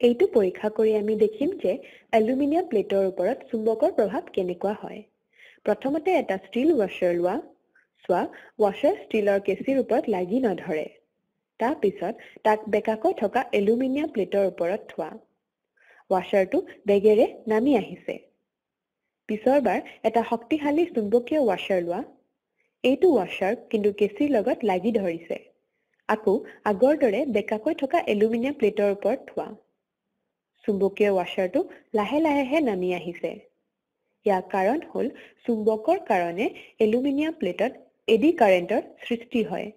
এইটো পৰীক্ষা কৰি আমি দেখিম যে এলুমিনিয়াম প্লেটৰ ওপৰত চুম্বকৰ প্ৰভাৱ কেনেকুৱা হয়। প্ৰথমতে এটা ষ্টীল ৱাশ্বাৰ লোৱা চোৱা ৱাশ্বাৰ ষ্টীলৰ কেঁচিৰ ওপৰত লাগি নধৰে। তাৰপিছত তাক বেকাকৈ থকা এলুমিনিয়াম প্লেটৰ ওপৰত থোৱা। ৱাশ্বাৰটো বেগেৰে নামি আহিছে। পিছৰবাৰ এটা শক্তিশালী চুম্বকীয় ৱাশ্বাৰ লোৱা। এইটো ৱাশ্বাৰ কিন্তু কেঁচিৰ লগত লাগি ধৰিছে। আকৌ আগৰ দৰে বেকাকৈ থকা এলুমিনিয়াম প্লেটৰ ওপৰত থোৱা। চুম্বকীয় ৱাশ্বাৰটো লাহে লাহেহে নামি আহিছে। ইয়াৰ কাৰণ হ'ল চুম্বকৰ কাৰণে এলুমিনিয়াম প্লেটত এডি কাৰেণ্টৰ সৃষ্টি হয়।